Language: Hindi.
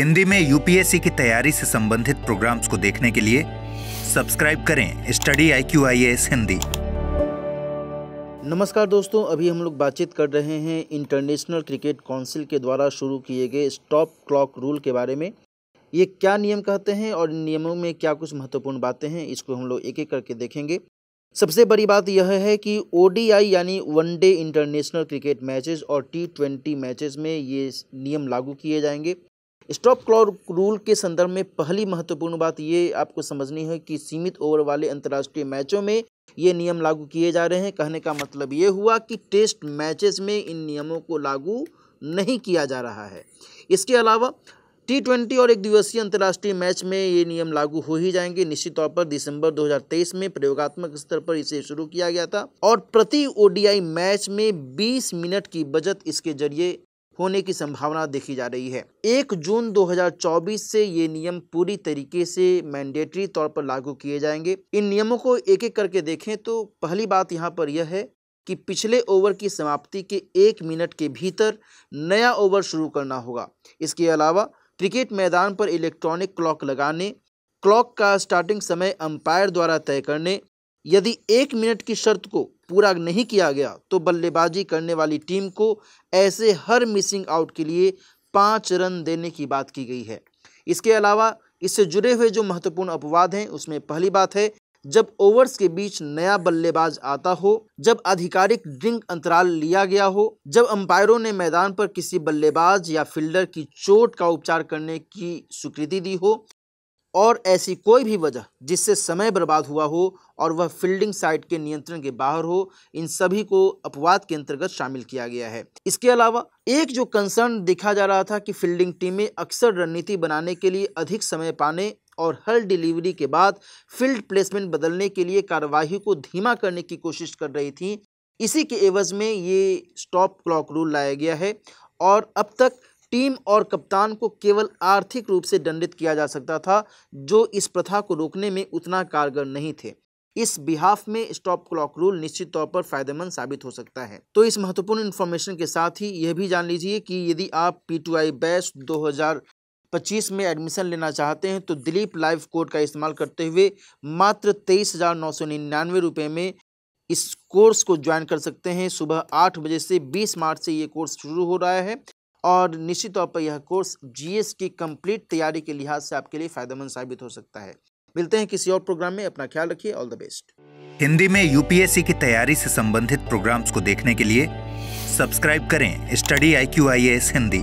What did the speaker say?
हिंदी में यूपीएससी की तैयारी से संबंधित प्रोग्राम्स को देखने के लिए सब्सक्राइब करें study I Q I S Hindi. नमस्कार दोस्तों, अभी हम लोग बातचीत कर रहे हैं इंटरनेशनल क्रिकेट काउंसिल के द्वारा शुरू किए गए स्टॉप क्लॉक रूल के बारे में। ये क्या नियम कहते हैं और इन नियमों में क्या कुछ महत्वपूर्ण बातें हैं, इसको हम लोग एक एक करके देखेंगे। सबसे बड़ी बात यह है कि ओडीआई यानी one day international cricket matches और टी ट्वेंटी में ये नियम लागू किए जाएँगे। स्टॉप क्लॉक रूल के संदर्भ में पहली महत्वपूर्ण बात ये आपको समझनी है कि सीमित ओवर वाले अंतर्राष्ट्रीय मैचों में ये नियम लागू किए जा रहे हैं। कहने का मतलब ये हुआ कि टेस्ट मैचेस में इन नियमों को लागू नहीं किया जा रहा है। इसके अलावा टी ट्वेंटी और एक दिवसीय अंतर्राष्ट्रीय मैच में ये नियम लागू हो ही जाएँगे। निश्चित तौर पर दिसंबर 2023 में प्रयोगात्मक स्तर पर इसे शुरू किया गया था और प्रति ओडीआई मैच में 20 मिनट की बचत इसके ज़रिए होने की संभावना देखी जा रही है। एक जून 2024 से ये नियम पूरी तरीके से मैंडेटरी तौर पर लागू किए जाएँगे। इन नियमों को एक एक करके देखें तो पहली बात यहाँ पर यह है कि पिछले ओवर की समाप्ति के एक मिनट के भीतर नया ओवर शुरू करना होगा। इसके अलावा क्रिकेट मैदान पर इलेक्ट्रॉनिक क्लॉक लगाने, क्लॉक का स्टार्टिंग समय अंपायर द्वारा तय करने यदि एक मिनट की शर्त को पूरा नहीं किया गया तो बल्लेबाजी करने वाली टीम को ऐसे हर मिसिंग आउट के लिए पाँच रन देने की बात की गई है। इसके अलावा, इससे जुड़े हुए जो महत्वपूर्ण अपवाद हैं, उसमें पहली बात है, जब ओवर्स के बीच नया बल्लेबाज आता हो, जब आधिकारिक ड्रिंक अंतराल लिया गया हो, जब अंपायरों ने मैदान पर किसी बल्लेबाज या फील्डर की चोट का उपचार करने की स्वीकृति दी हो और ऐसी कोई भी वजह जिससे समय बर्बाद हुआ हो और वह फील्डिंग साइट के नियंत्रण के बाहर हो, इन सभी को अपवाद के अंतर्गत शामिल किया गया है। इसके अलावा, एक जो कंसर्न देखा जा रहा था कि फील्डिंग टीमें अक्सर रणनीति बनाने के लिए अधिक समय पाने और हर डिलीवरी के बाद फ़ील्ड प्लेसमेंट बदलने के लिए कार्यवाही को धीमा करने की कोशिश कर रही थी, इसी के एवज में ये स्टॉप क्लॉक रूल लाया गया है और अब तक टीम और कप्तान को केवल आर्थिक रूप से दंडित किया जा सकता था, जो इस प्रथा को रोकने में उतना कारगर नहीं थे। इस बिहाफ में स्टॉप क्लॉक रूल निश्चित तौर पर फ़ायदेमंद साबित हो सकता है। तो इस महत्वपूर्ण इन्फॉर्मेशन के साथ ही यह भी जान लीजिए कि यदि आप पी टू आई बैच दो पच्चीस में एडमिशन लेना चाहते हैं तो दिलीप लाइव कोड का इस्तेमाल करते हुए मात्र तेईस हज़ार नौ सौ निन्यानवे रुपये में इस कोर्स को ज्वाइन कर सकते हैं। सुबह आठ बजे से बीस मार्च से ये कोर्स शुरू हो रहा है। और निश्चित तौर पर यह कोर्स जीएस की कंप्लीट तैयारी के लिहाज से आपके लिए फ़ायदेमंद साबित हो सकता है। मिलते हैं किसी और प्रोग्राम में, अपना ख्याल रखिए। ऑल द बेस्ट हिंदी में यूपीएससी की तैयारी से संबंधित प्रोग्राम्स को देखने के लिए सब्सक्राइब करें study I Q I S Hindi.